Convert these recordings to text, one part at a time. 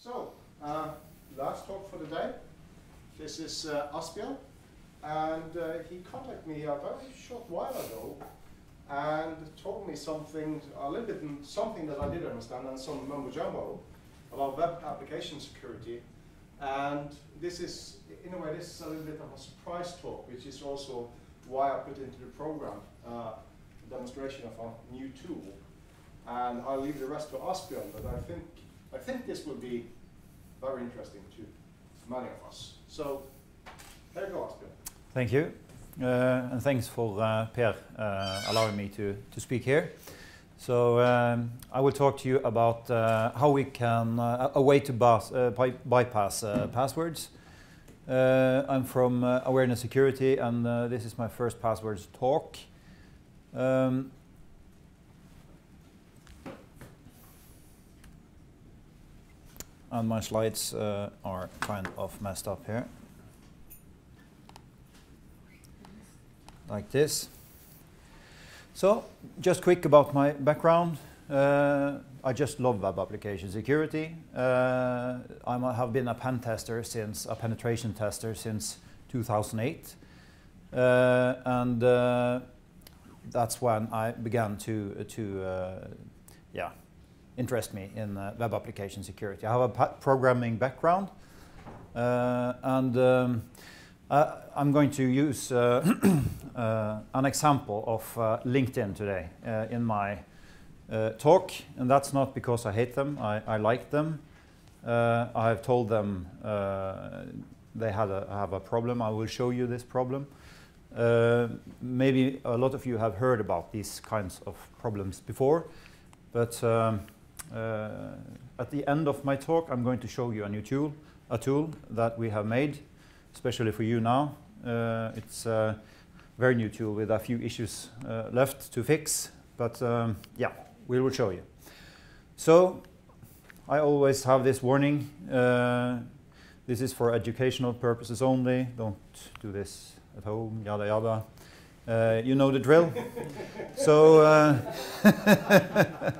So, uh, last talk for the day. This is uh, Asbjørn, and uh, he contacted me a very short while ago and told me something, a little bit something that I did understand and some mumbo jumbo about web application security. And this is, in a way, this is a little bit of a surprise talk, which is also why I put into the program uh, a demonstration of a new tool. And I'll leave the rest to Asbjørn, but I think, I think this will be very interesting to many of us. So, here you go, Asbjørn. Thank you. Uh, and thanks for uh, Per uh, allowing me to, to speak here. So um, I will talk to you about uh, how we can, uh, a way to uh, by bypass passwords. I'm from Awareness Security and this is my first passwords talk. Um, and my slides are kind of messed up here. like this. So, just quick about my background. Uh, I just love web application security. Uh, I have been a pen tester since, a penetration tester since 2008. Uh, and uh, that's when I began to, to uh, yeah, interest me in uh, web application security. I have a programming background. and um, uh, I'm going to use uh, uh, an example of uh, LinkedIn today uh, in my uh, talk, and that's not because I hate them. I, I like them. I have told them they had a, have a problem. I will show you this problem. maybe a lot of you have heard about these kinds of problems before, but um, at the end of my talk, I'm going to show you a new tool, a tool that we have made especially for you now. Uh, it's a very new tool with a few issues uh, left to fix, but um, yeah, we will show you. So I always have this warning. Uh, this is for educational purposes only. Don't do this at home, yada yada. Uh, you know the drill. so uh,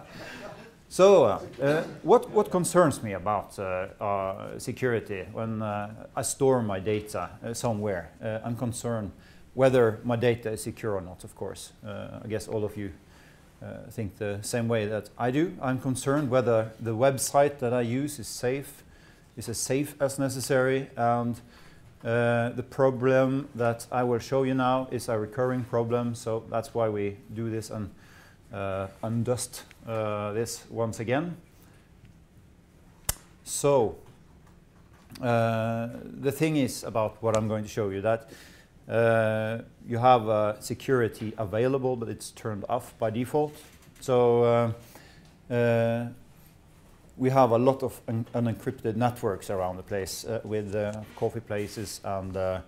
So, uh, uh, what, what concerns me about uh, uh security when uh, I store my data uh, somewhere? I'm concerned whether my data is secure or not, of course. I guess all of you think the same way that I do. I'm concerned whether the website that I use is safe, is as safe as necessary, and the problem that I will show you now is a recurring problem, so that's why we do this and undust uh, this once again. So, uh, the thing is about what I'm going to show you that uh, you have uh, security available, but it's turned off by default. So uh, uh, we have a lot of un unencrypted networks around the place with coffee places and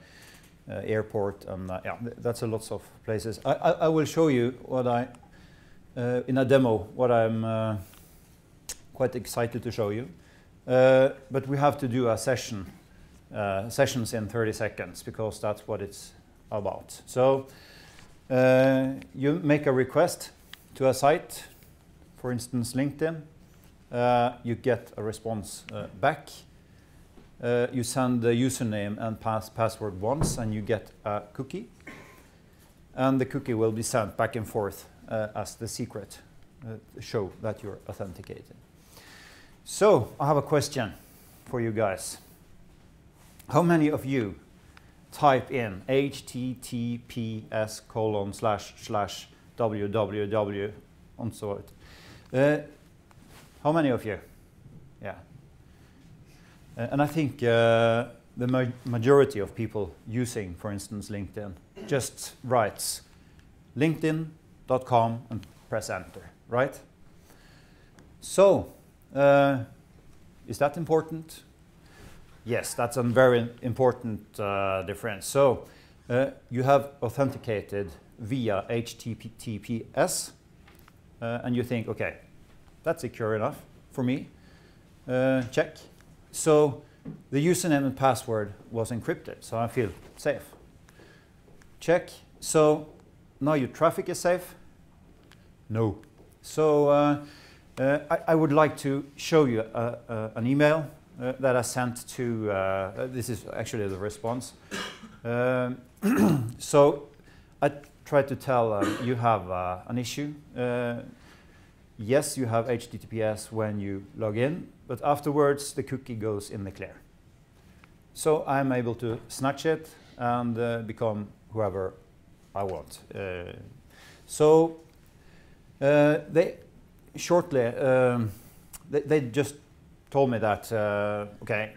airport, and yeah, th that's a lots of places. I, I, I will show you what I uh, in a demo what I'm uh, quite excited to show you. Uh, but we have to do a session, sessions in 30 seconds because that's what it's about. So you make a request to a site, for instance LinkedIn, uh, you get a response uh, back. Uh, you send the username and pass password once and you get a cookie. And the cookie will be sent back and forth uh, as the secret uh, show that you're authenticated. So I have a question for you guys. How many of you type in https colon slash slash www and so on? Uh, how many of you? Yeah. Uh, and I think uh, the ma majority of people using, for instance, LinkedIn, just writes LinkedIn com and press enter, right? So, uh, is that important? Yes, that's a very important uh, difference. So, uh, you have authenticated via HTTPS, uh, and you think, okay, that's secure enough for me. Uh, check. So, the username and password was encrypted, so I feel safe. Check. So, now your traffic is safe. No. So uh, uh, I, I, would like to show you uh, uh, an email uh, that I sent to, uh, this is actually the response. Um, so I tried to tell you have an issue. Yes, you have HTTPS when you log in, but afterwards the cookie goes in the clear. So I'm able to snatch it and become whoever I want. So they shortly um, they, they, just told me that uh, okay,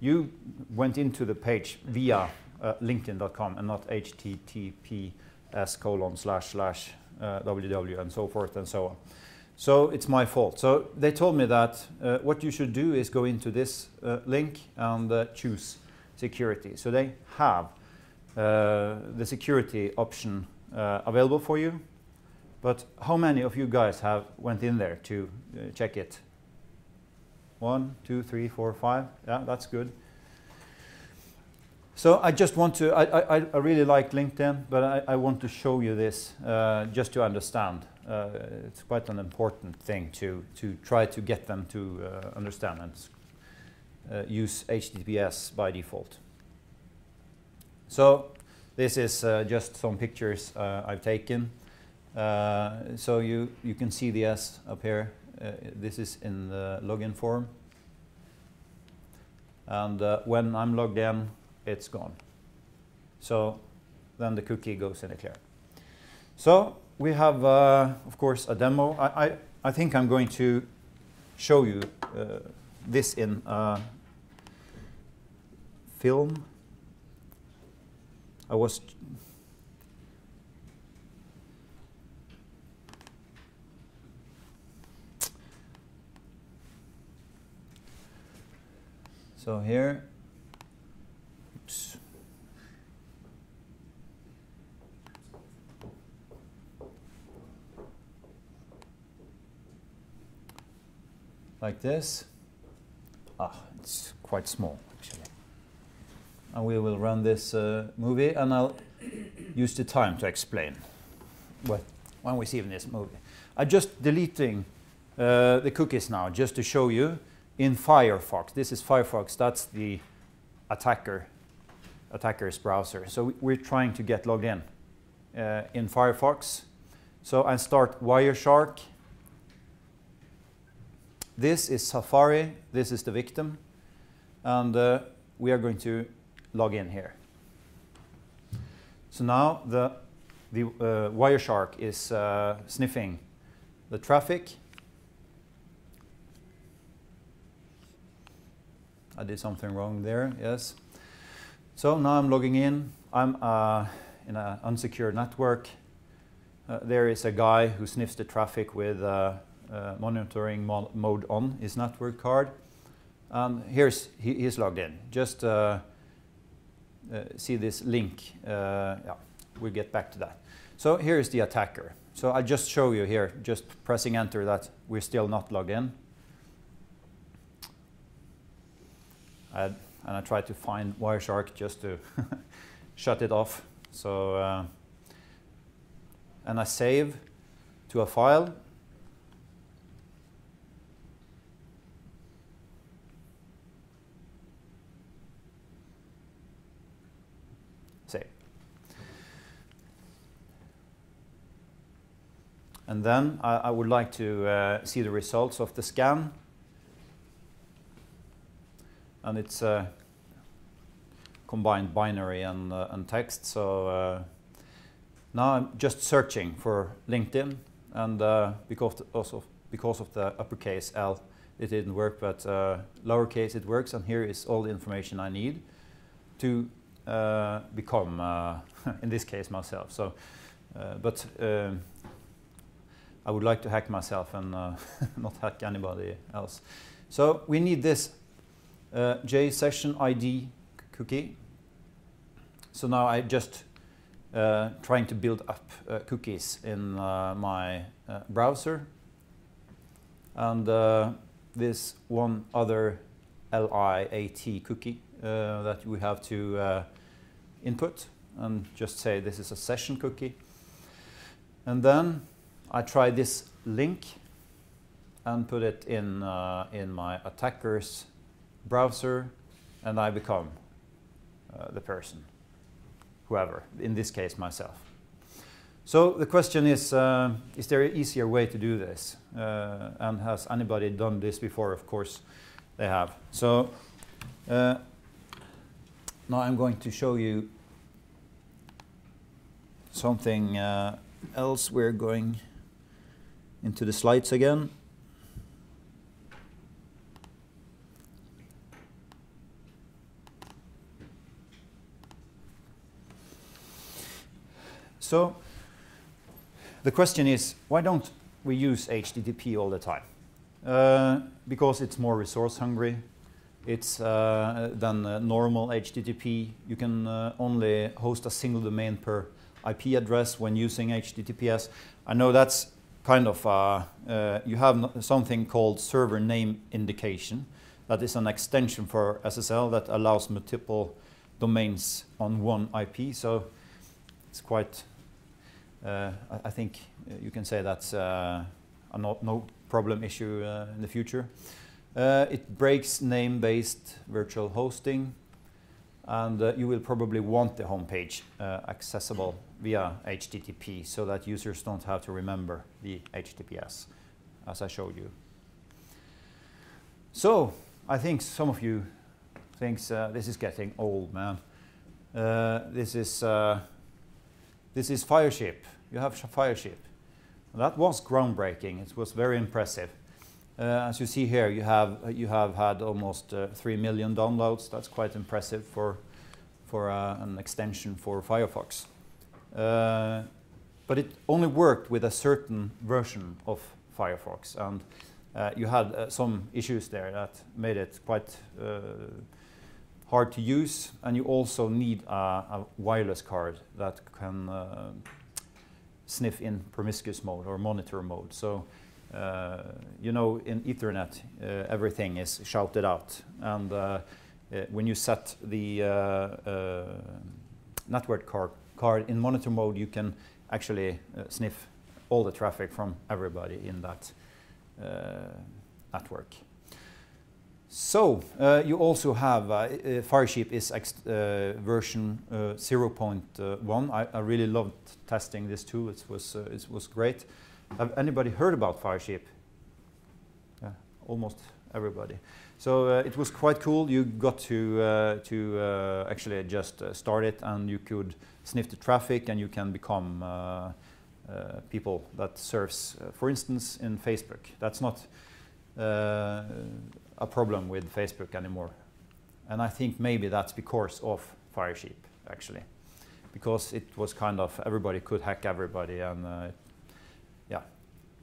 you went into the page via uh, LinkedIn.com and not HTTPS colon slash slash uh, www and so forth and so on. So it's my fault. So they told me that uh, what you should do is go into this uh, link and uh, choose security. So they have uh, the security option uh, available for you. But how many of you guys have went in there to uh, check it? One, two, three, four, five. Yeah, that's good. So I just want to, I, I, I really like LinkedIn, but I, I want to show you this uh, just to understand. Uh, it's quite an important thing to, to try to get them to uh, understand and uh, use HTTPS by default. So this is uh, just some pictures I've taken. So you, you can see the S up here. this is in the login form. And when I'm logged in, it's gone. So then the cookie goes in the clear. So we have, uh, of course, a demo. I, I, I, think I'm going to show you uh, this in uh, film. I was so here like this. Ah, it's quite small actually. And we will run this uh, movie and I'll use the time to explain what when we see in this movie. I'm just deleting uh, the cookies now just to show you in Firefox. This is Firefox, that's the attacker attacker's browser. So we're trying to get logged in uh, in Firefox. So I start Wireshark this is Safari, this is the victim, and uh, we are going to log in here. So now the, the uh, Wireshark is uh, sniffing the traffic. I did something wrong there, yes. So now I'm logging in. I'm uh, in an unsecured network. Uh, there is a guy who sniffs the traffic with uh, uh, monitoring mo mode on his network card. And here's he, he's logged in. Just uh, uh, see this link. Yeah, we'll get back to that. So here is the attacker. So I just show you here, just pressing enter that we're still not logged in. I, and I try to find Wireshark just to shut it off. So, uh, and I save to a file Save. And then I, I would like to uh, see the results of the scan. And it's uh, combined binary and, uh, and text. So uh, now I'm just searching for LinkedIn. And uh, because, also because of the uppercase L, it didn't work, but uh, lowercase it works. And here is all the information I need to become, in this case, myself. So, but um, I would like to hack myself and uh, not hack anybody else. So we need this uh, J session ID cookie. So now I'm just uh, trying to build up uh, cookies in uh, my uh, browser. And this one other LIAT cookie that we have to input and just say this is a session cookie. And then I try this link and put it in, uh, in my attacker's browser, and I become uh, the person, whoever, in this case myself. So the question is, uh, is there an easier way to do this? Uh, and has anybody done this before? Of course they have. So uh, now I'm going to show you something uh, else. We're going into the slides again. So the question is, why don't we use HTTP all the time? Uh, because it's more resource hungry. It's uh, than uh, normal HTTP. You can uh, only host a single domain per IP address when using HTTPS. I know that's kind of, uh, uh, you have something called server name indication. That is an extension for SSL that allows multiple domains on one IP. So it's quite, I, I, think you can say that's a no, no problem issue in the future. it breaks name-based virtual hosting and uh, you will probably want the homepage uh, accessible via HTTP so that users don't have to remember the HTTPS as I showed you. So I think some of you thinks uh, this is getting old, man. Uh, this is uh, this is Fireship. You have Fireship. That was groundbreaking. It was very impressive. Uh, as you see here, you have you have had almost uh, three million downloads. That's quite impressive for for uh, an extension for Firefox. Uh, but it only worked with a certain version of Firefox, and uh, you had uh, some issues there that made it quite hard to use, and you also need a, a wireless card that can uh, sniff in promiscuous mode or monitor mode. So, you know, in Ethernet, everything is shouted out, and when you set the network card card in monitor mode, you can actually uh, sniff all the traffic from everybody in that uh, network. So uh, you also have uh, uh, Fireship is uh, version 0.1. I, I, really loved testing this too. It was it was great. Have anybody heard about Fireship? Yeah, almost everybody. So uh, it was quite cool. You got to uh, to uh, actually just start it, and you could sniff the traffic and you can become uh, uh, people that serves, uh, for instance, in Facebook. That's not a problem with Facebook anymore. And I think maybe that's because of Fireship, actually. Because it was kind of, everybody could hack everybody and yeah,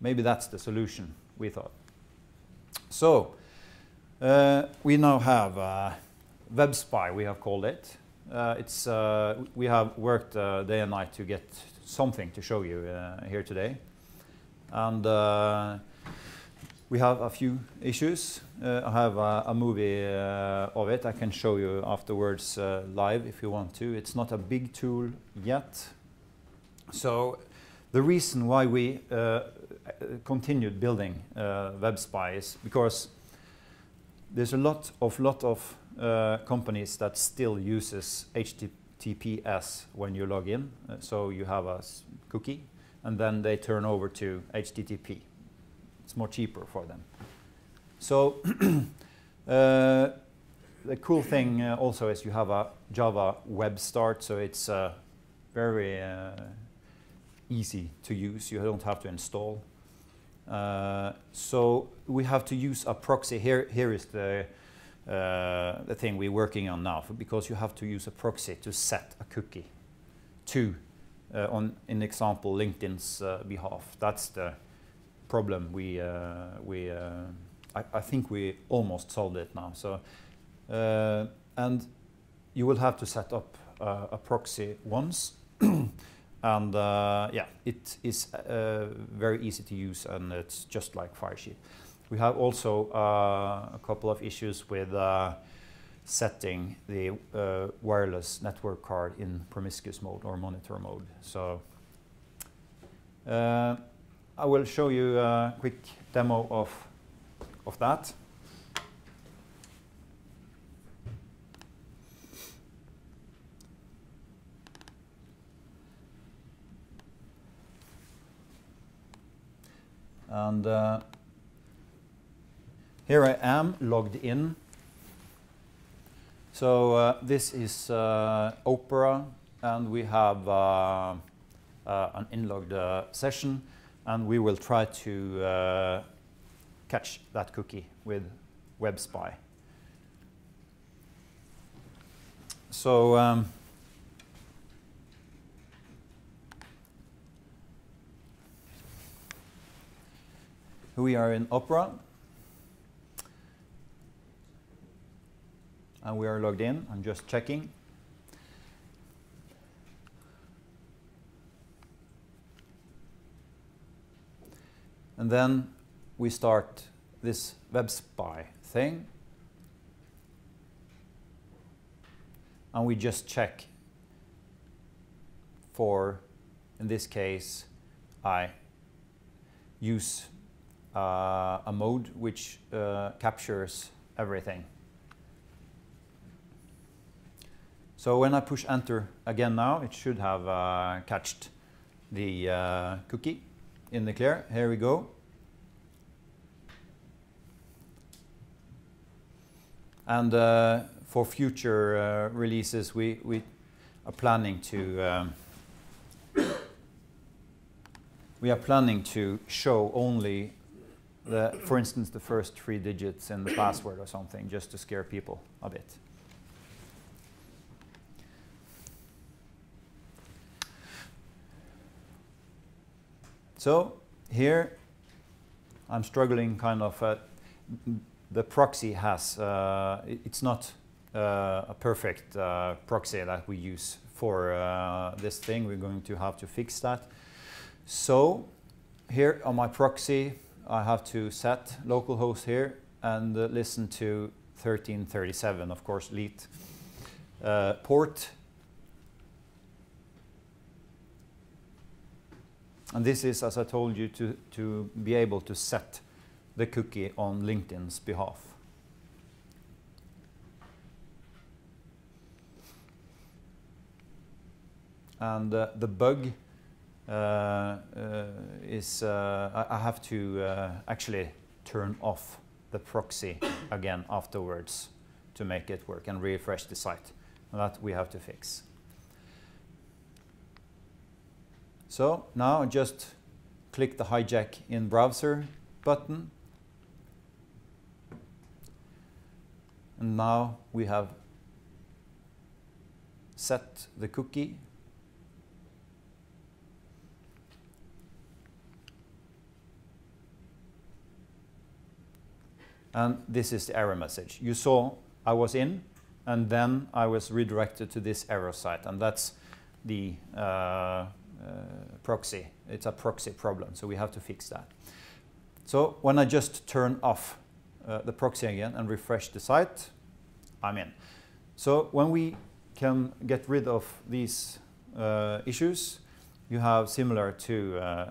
maybe that's the solution, we thought. So, uh, we now have uh, WebSpy, we have called it. Uh, it's, uh, we have worked uh, day and night to get something to show you here today. And we have a few issues. Uh, I have a, a movie uh, of it. I can show you afterwards uh, live if you want to. It's not a big tool yet. So the reason why we continued building WebSpy is because there's a lot of lot of uh, companies that still uses HTTPS when you log in. Uh, so you have a cookie, and then they turn over to HTTP. More cheaper for them. So uh, the cool thing uh, also is you have a Java web start, so it's uh, very uh, easy to use. You don't have to install. so we have to use a proxy. Here, here is the uh, the thing we're working on now, because you have to use a proxy to set a cookie to, uh, on in example, LinkedIn's uh, behalf. That's the problem we uh, we. Uh, I, I, think we almost solved it now. So, uh, and you will have to set up a proxy once. and yeah, it is very easy to use, and it's just like Fireship. We have also uh, a couple of issues with uh, setting the uh, wireless network card in promiscuous mode or monitor mode. So uh, I will show you a quick demo of, of that. And uh, here I am logged in. So uh, this is uh, Opera, and we have uh, uh, an inlogged uh, session and we will try to uh, catch that cookie with WebSpy. So um, we are in Opera. And we are logged in. I'm just checking. And then we start this web spy thing. And we just check for, in this case, I use uh, a mode which uh, captures everything. So when I push enter again now, it should have uh, catched the uh, cookie in the clear. Here we go. And uh, for future uh, releases, we, we are planning to um, we are planning to show only the, for instance, the first three digits in the password or something, just to scare people a bit. So here I'm struggling kind of, uh, the proxy has, uh, it's not uh, a perfect uh, proxy that we use for uh, this thing. We're going to have to fix that. So here on my proxy, I have to set localhost here and listen to 1337, of course, uh, port. And this is, as I told you, to, to be able to set the cookie on LinkedIn's behalf. And uh, the bug uh, uh, is uh, I, have to uh, actually turn off the proxy again afterwards to make it work and refresh the site. And that we have to fix. So now just click the hijack in browser button. And now we have set the cookie and this is the error message. You saw I was in, and then I was redirected to this error site, and that's the uh, proxy. It's a proxy problem, so we have to fix that. So when I just turn off uh, the proxy again and refresh the site, I'm in. So when we can get rid of these uh, issues, you have similar to, uh,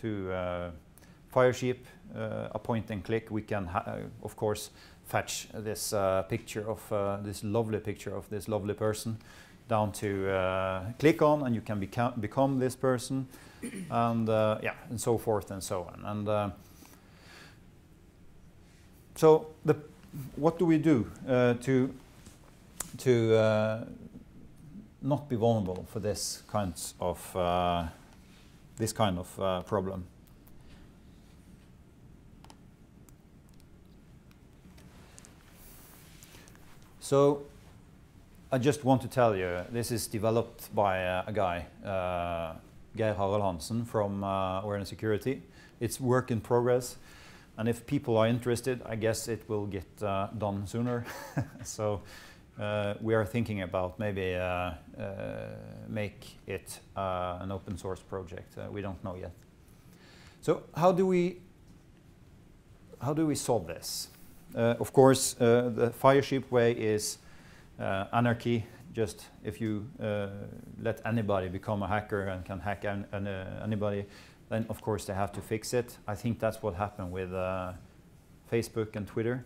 to uh, Firesheep, uh, a point and click, we can, uh, of course, fetch this uh, picture of uh, this lovely picture of this lovely person down to uh, click on, and you can become become this person, and uh, yeah, and so forth and so on. And uh, so, the what do we do uh, to to uh, not be vulnerable for this kinds of uh, this kind of problem? So I just want to tell you, this is developed by uh, a guy, uh, Geir Harald Hansen from uh, Awareness Security. It's work in progress, and if people are interested, I guess it will get uh, done sooner. so uh, we are thinking about maybe uh, uh, make it an open source project. We don't know yet. So how do we how do we solve this? Of course, the Firesheep way is uh, anarchy. Just if you uh, let anybody become a hacker and can hack an, an, uh, anybody, then of course they have to fix it. I think that's what happened with uh, Facebook and Twitter.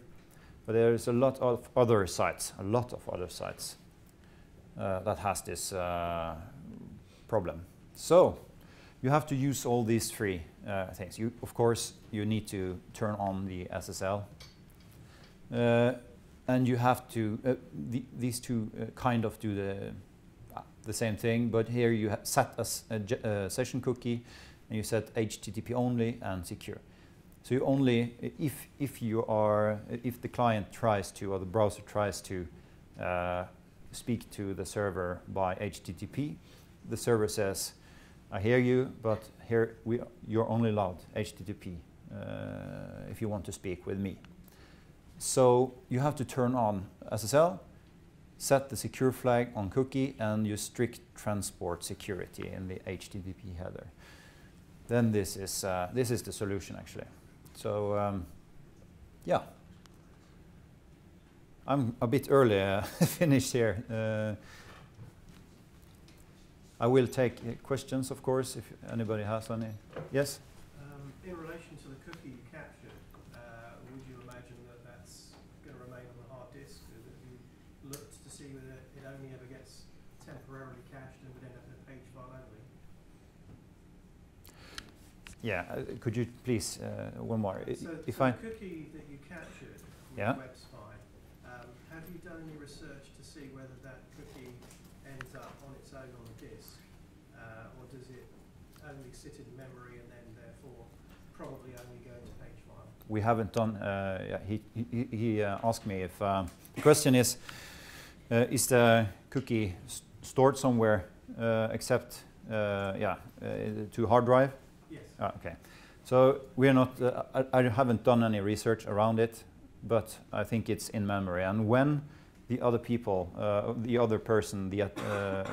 But there's a lot of other sites, a lot of other sites uh, that has this uh, problem. So you have to use all these three things. You, of course, you need to turn on the SSL, and you have to. Uh, the, these two uh, kind of do the uh, the same thing, but here you set a, uh, session cookie, and you set HTTP only and secure. So you only if if you are if the client tries to or the browser tries to uh, speak to the server by HTTP, the server says, "I hear you, but here we you're only allowed HTTP uh, if you want to speak with me." So you have to turn on SSL, set the secure flag on cookie, and use strict transport security in the HTTP header. Then this is uh, this is the solution actually. So um, yeah, I'm a bit early uh, finished here. Uh, I will take uh, questions, of course, if anybody has any. Yes. Um, in relation to the cookie you captured, uh, would you imagine that that's going to remain on the hard disk, or that you looked to see whether it only ever gets temporarily cached and would end up in a page file only? Yeah. Uh, could you please uh, one more? So, if so I the cookie that you captured from Yeah. the web spy, um, have you done any research to see whether that cookie ends up on its own on the disk, uh, or does it only sit in memory and then therefore probably only go to page one? we haven't done. Uh, yeah, he he, he uh, asked me if um, the question is uh, is the cookie s- stored somewhere uh, except uh, yeah uh, to hard drive? Yes. Ah, okay. So we're not. Uh, I, I haven't done any research around it, but I think it's in memory. And when the other people, uh, the other person, the uh,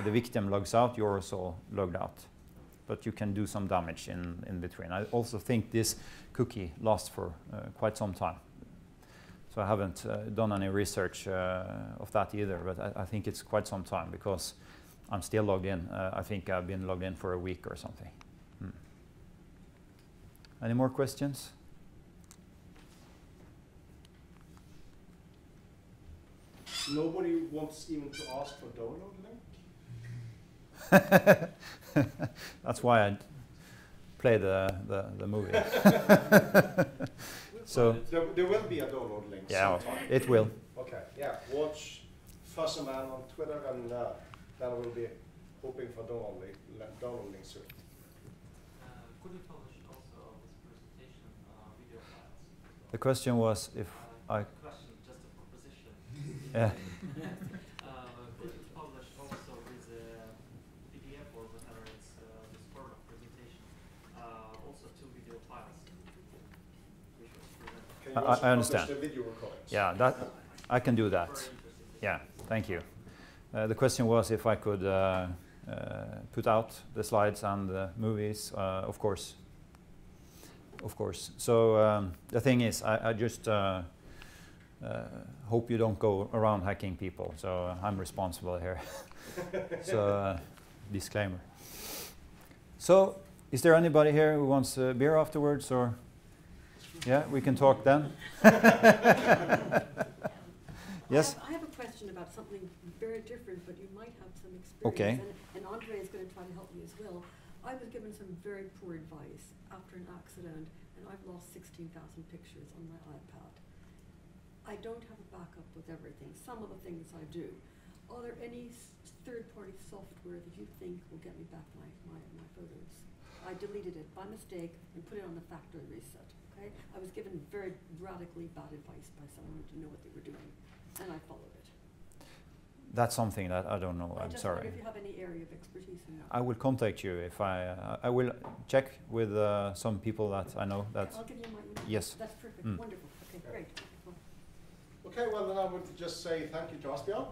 the victim logs out, you're also logged out. But you can do some damage in in between. I also think this cookie lasts for uh, quite some time. So I haven't uh, done any research uh, of that either, but I, I think it's quite some time because I'm still logged in. I think I've been logged in for a week or something. Hmm. Any more questions? Nobody wants even to ask for download link. That's why I play the, the, the movie. so, There, there will be a download link yeah, sometime. it will. Okay, yeah. Watch Fuzzer Man on Twitter, and uh, then we'll be hoping for download, link, download link soon. Uh, Could you publish also this presentation uh, video files? The question was if Uh, I. Question, just a proposition. Yeah. Uh, Could you publish also with a PDF or whatever it's uh, this form of presentation, uh, also two video files? Which was presented. Can I- you I- also I understand. video recordings? Yeah, that I can do that. Yeah, thank you. Uh, the question was if I could uh, uh, put out the slides and the movies, uh, of course. Of course. So um, the thing is, I, I just uh, uh, hope you don't go around hacking people. So uh, I'm responsible here. so uh, disclaimer. So is there anybody here who wants a beer afterwards, or yeah, we can talk then. yes. I have, I have a question about something very different, but you might have some experience. Okay. And, and Andre is going to try to help me as well. I was given some very poor advice after an accident, and I've lost 16,000 pictures on my iPad. I don't have a backup with everything. Some of the things I do. Are there any third-party software that you think will get me back my, my, my photos? I deleted it by mistake and put it on the factory reset. Okay, I was given very radically bad advice by someone who didn't know what they were doing, and I followed it. That's something that I don't know. I I'm just sorry. if you have any area of expertise in that. I will contact you if I. Uh, I will check with uh, some people that I know. That I'll give you my email. yes. That's perfect. Mm. Wonderful. Okay, great. Well, Okay, well then I would just say thank you to Asbjørn.